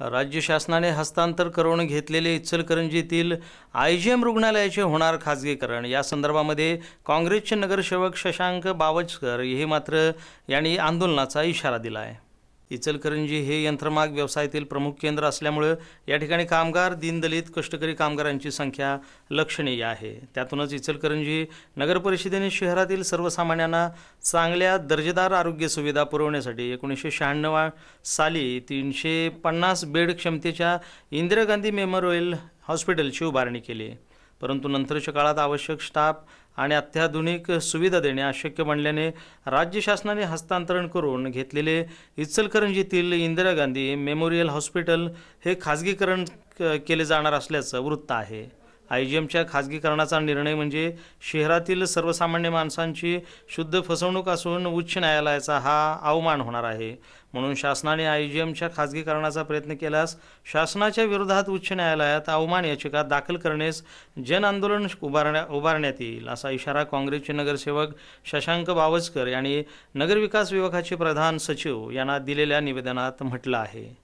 राज्य शासनाने हस्तांतर करून घेतलेले इचलकरंजीतील आय जी एम रुग्णालयाचे होणार खाजगीकरण या संदर्भामध्ये काँग्रेसचे नगरसेवक शशांक बावचकर हे मात्र यांनी आंदोलनाचा इशारा दिला आहे इचलकरंजी हे यंत्रमाग व्यवसायातील प्रमुख केंद्र असल्यामुळं या ठिकाणी कामगार दीनदलित कष्टकरी कामगारांची संख्या लक्षणीय आहे. त्यातूनच इचलकरंजी नगर परिषदेने शहरातील सर्वसामान्यांना चांगल्या दर्जेदार आरोग्य सुविधा पुरवण्यासाठी एकोणीसशे शहाण्णव साली तीनशे पन्नास बेड क्षमतेच्या इंदिरा गांधी मेमोरियल हॉस्पिटलची उभारणी केली. परंतु नंतरच्या काळात आवश्यक स्टाफ आणि अत्याधुनिक सुविधा देणे अशक्य बनल्याने राज्य शासनाने हस्तांतरण करून घेतलेले इचलकरंजीतील इंदिरा गांधी मेमोरियल हॉस्पिटल हे खाजगीकरण क- केले जाणार असल्याचं वृत्त आहे. आय जी एमच्या खाजगीकरणाचा निर्णय म्हणजे शहरातील सर्वसामान्य माणसांची शुद्ध फसवणूक असून उच्च न्यायालयाचा हा अवमान होणार आहे. म्हणून शासनाने आय जी एमच्या खाजगीकरणाचा प्रयत्न केल्यास शासनाच्या विरोधात उच्च न्यायालयात अवमान याचिका दाखल करण्यास जन आंदोलन उभारण्या उभारण्यात येईल असा इशारा काँग्रेसचे नगरसेवक शशांक बावचकर यांनी नगरविकास विभागाचे प्रधान सचिव यांना दिलेल्या निवेदनात म्हटलं आहे.